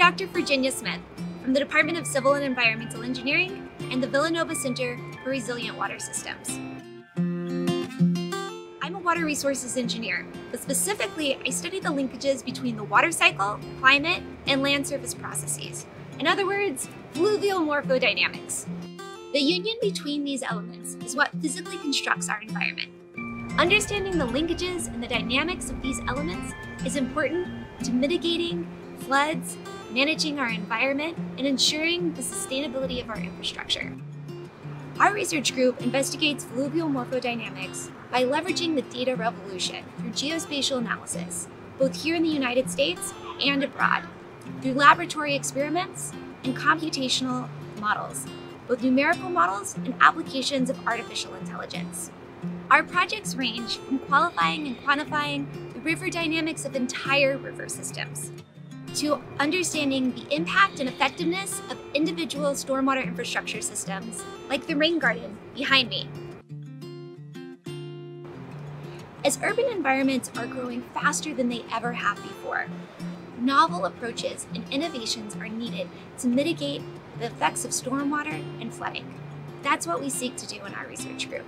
Dr. Virginia Smith from the Department of Civil and Environmental Engineering and the Villanova Center for Resilient Water Systems. I'm a water resources engineer, but specifically, I study the linkages between the water cycle, climate, and land surface processes. In other words, fluvial morphodynamics. The union between these elements is what physically constructs our environment. Understanding the linkages and the dynamics of these elements is important to mitigating floods, managing our environment, and ensuring the sustainability of our infrastructure. Our research group investigates fluvial morphodynamics by leveraging the data revolution through geospatial analysis, both here in the United States and abroad, through laboratory experiments and computational models, both numerical models and applications of artificial intelligence. Our projects range from qualifying and quantifying the river dynamics of entire river systems to understanding the impact and effectiveness of individual stormwater infrastructure systems, like the rain garden behind me. As urban environments are growing faster than they ever have before, novel approaches and innovations are needed to mitigate the effects of stormwater and flooding. That's what we seek to do in our research group.